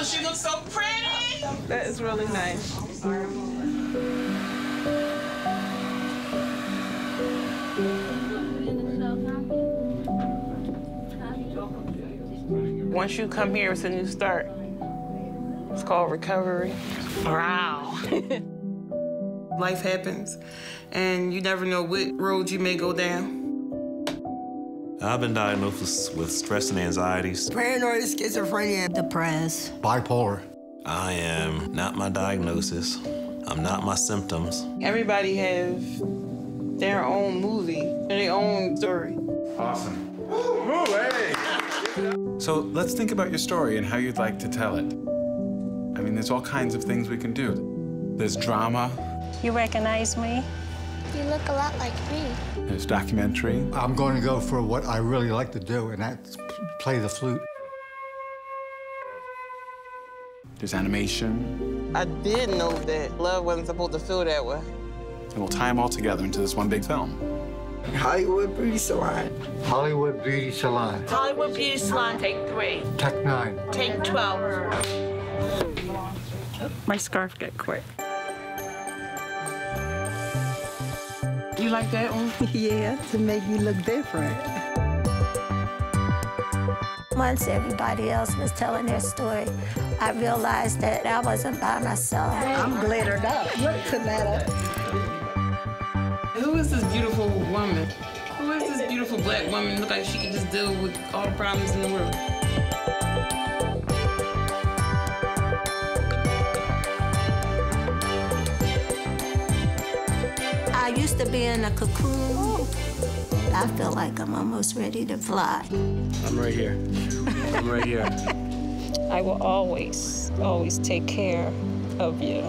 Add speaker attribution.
Speaker 1: Oh, she looks so pretty.
Speaker 2: That is really nice. Once you come here, it's a new start. It's called recovery.
Speaker 1: Wow.
Speaker 2: Life happens, and you never know what road you may go down.
Speaker 3: I've been diagnosed with stress and anxieties.
Speaker 4: Paranoid schizophrenia.
Speaker 5: Depressed.
Speaker 6: Bipolar.
Speaker 3: I am not my diagnosis. I'm not my symptoms.
Speaker 2: Everybody have their own movie, their own story.
Speaker 7: Awesome. So let's think about your story and how you'd like to tell it. I mean, there's all kinds of things we can do. There's drama,
Speaker 5: You recognize me?
Speaker 8: You look a lot like me.
Speaker 7: there's documentary,
Speaker 6: I'm going to go for what I really like to do, and that's play the flute.
Speaker 7: there's animation,
Speaker 2: I did know that love wasn't supposed to feel that way.
Speaker 7: and we'll tie them all together into this one big film.
Speaker 4: Hollywood Beauty Salon.
Speaker 6: Hollywood Beauty Salon.
Speaker 1: Hollywood Beauty Salon, take three.
Speaker 6: Tech Nine.
Speaker 1: Take 12.
Speaker 5: My scarf got quick.
Speaker 2: You like that one?
Speaker 4: Yeah, to make me look different.
Speaker 8: Once everybody else was telling their story, I realized that I wasn't by myself.
Speaker 4: I'm glittered up. Look, Tanetta.
Speaker 2: Who is this beautiful woman? Who is this beautiful black woman? Look like she could just deal with all the problems in the world.
Speaker 8: Used to be in a cocoon. I feel like I'm almost ready to fly.
Speaker 9: I'm right here. I'm right here.
Speaker 5: I will always, always take care of you.